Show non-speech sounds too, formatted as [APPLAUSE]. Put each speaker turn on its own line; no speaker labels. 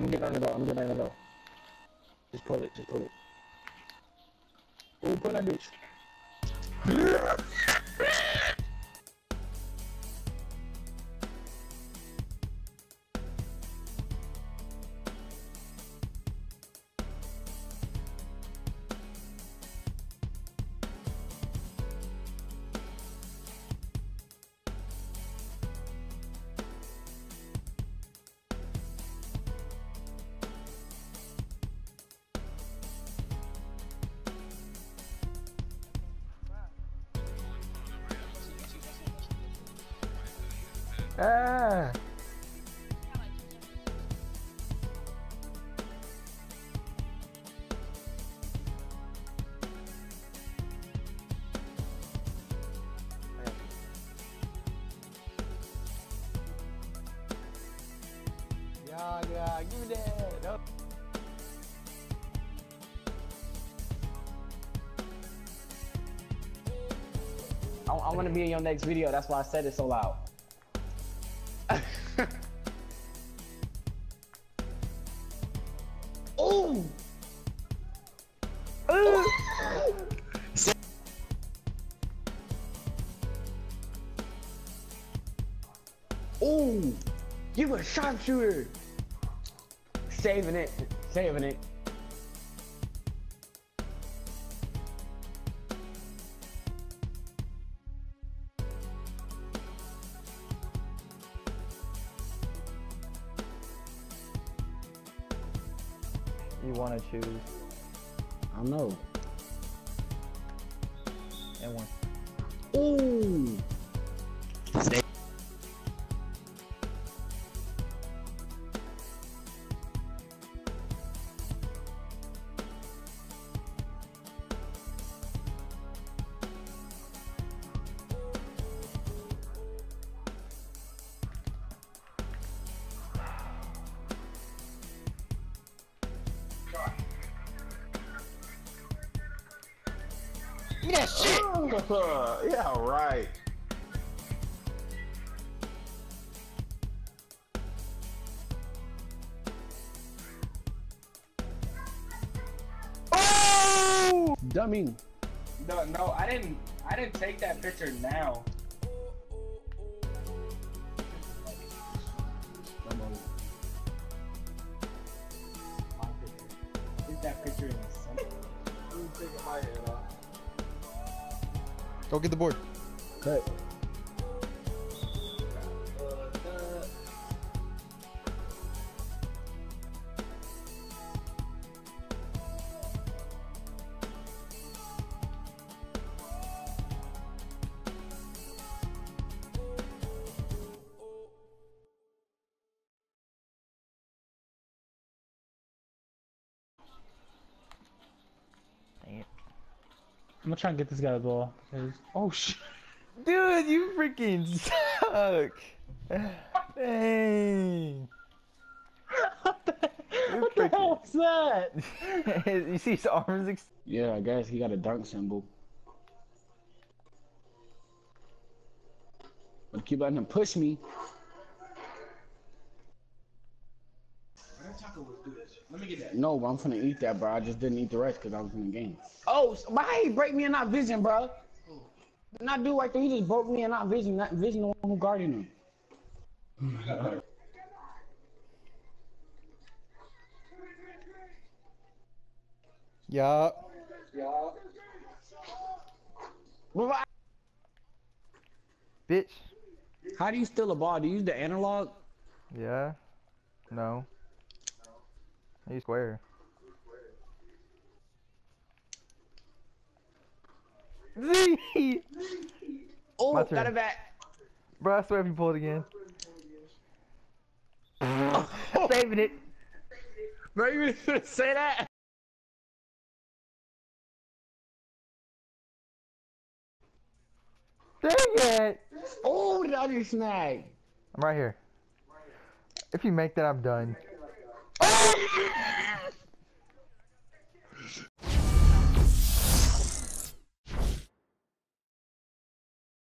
I'm getting on the go. I'm getting on the go. Just pull it. Just pull it. Oh, pull that bitch.
Ah. Yeah, yeah, give me that.
I, I want to be in your next video. That's why I said it so loud. Oh! Oh! You a sharpshooter! Saving it. Saving it.
You want to choose
I know.
and one.
Ooh!
Yeah, shit. [LAUGHS] yeah, right.
Oh! Dummy.
No, no, I didn't. I didn't take that picture now.
Go get the board. Dang
I'm gonna try and get this guy the ball. 'cause- Oh shit. [LAUGHS]
Dude, you freaking suck. [LAUGHS] Dang.
what the, what the hell was that? [LAUGHS]
you see his arms ex-
Yeah, I guess he got a dunk symbol. But keep letting him push me.
Let me get that.
No, but I'm finna eat that, bro. I just didn't eat the rest because I was in the game. Oh, so why he break me in that vision, bro? Not do right there. He just broke me in that vision. That vision, the one who guarded him.
Yeah.
But why-
Bitch.
How do you steal a ball? Do you use the analog?
Yeah. No. He's square. [LAUGHS] Z!
Oh,
My
got it back.
Bro, I swear if you pull it again. [LAUGHS] Saving it.
Bro, you really gonna say that?
Dang it!
Oh, the other snag.
I'm right here. If you make that, I'm done. Oh! [LAUGHS]